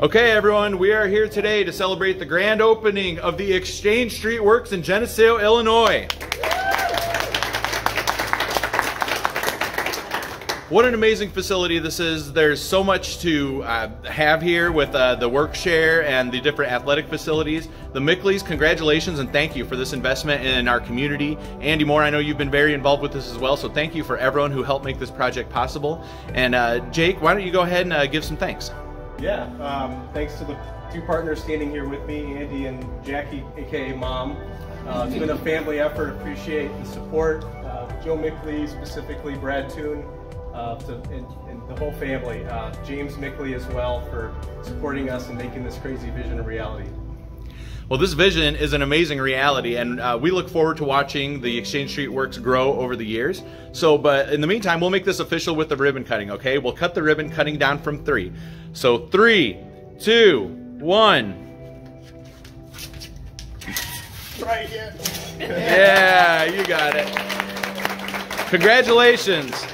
Okay, everyone, we are here today to celebrate the grand opening of the Exchange Street Works in Geneseo, Illinois. What an amazing facility this is. There's so much to uh, have here with uh, the work share and the different athletic facilities. The Mickleys, congratulations and thank you for this investment in our community. Andy Moore, I know you've been very involved with this as well, so thank you for everyone who helped make this project possible. And uh, Jake, why don't you go ahead and uh, give some thanks? Yeah, um, thanks to the two partners standing here with me, Andy and Jackie, aka Mom. Uh, it's been a family effort. Appreciate the support. Uh, Joe Mickley, specifically Brad Toone, uh, to, and, and, the whole family. Uh, James Mickley as well for supporting us and making this crazy vision a reality. Well, this vision is an amazing reality, and uh, we look forward to watching the Exchange Street Works grow over the years. So, but in the meantime, we'll make this official with the ribbon cutting, okay? We'll cut the ribbon cutting down from three. So, three, two, one. Right here. Yeah, you got it. Congratulations.